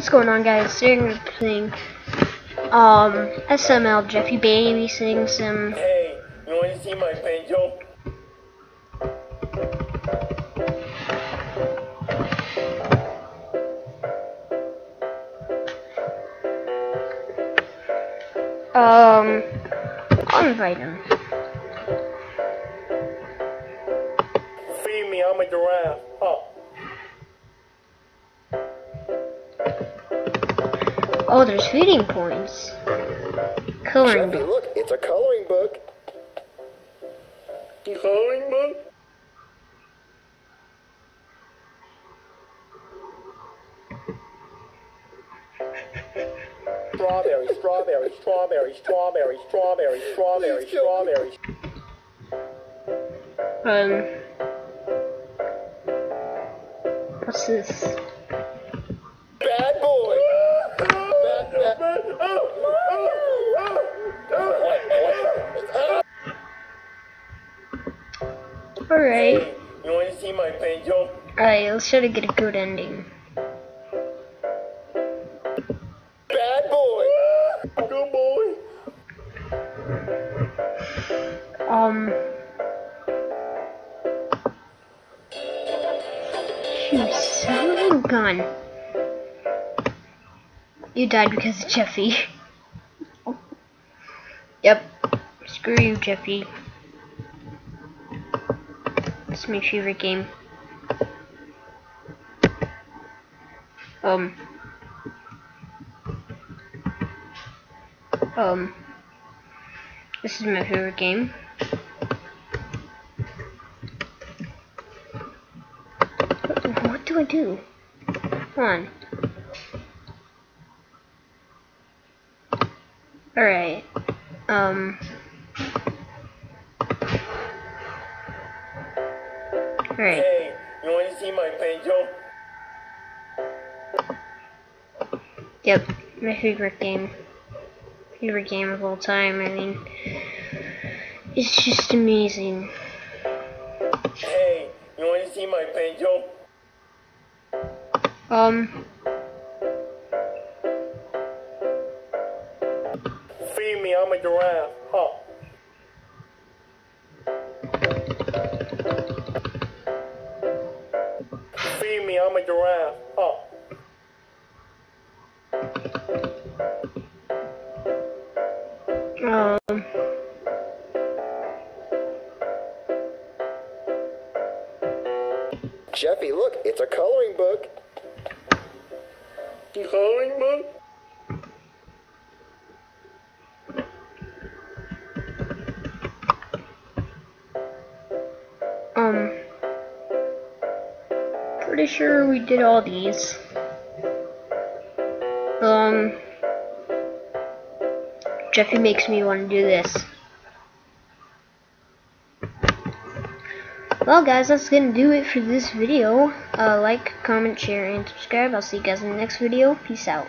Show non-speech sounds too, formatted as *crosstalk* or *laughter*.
What's going on guys? Today we're playing um SML Jeffy babysitting sim Hey, you want to see my pencil? um I'll invite him. Feed me, I'm a giraffe. Oh, there's feeding points. Coloring Jeffy, book. look, it's a coloring book. coloring book? Strawberry, strawberry, strawberry, strawberry, strawberry, strawberry, strawberry. Um What's this? Alright. You want to see my pencil? Alright, let's try to get a good ending. Bad boy. *laughs* Good boy. Um You son of a gun. You died because of Jeffy. *laughs* yep. Screw you, Jeffy. My favorite game. Um. Um. This is my favorite game. What, what do I do? Come on. Alright. Um. Alright. Hey, you want to see my pencil? Yep. My favorite game. Favorite game of all time. I mean, it's just amazing. Hey, you want to see my pencil? Um. Feed me, I'm a giraffe. Oh, I'm a giraffe. Oh, Um. Jeffy, look, it's a coloring book. coloring book? Pretty sure we did all these. Um. Jeffy makes me want to do this. Well, guys, that's gonna do it for this video. Uh, like, comment, share, and subscribe. I'll see you guys in the next video. Peace out.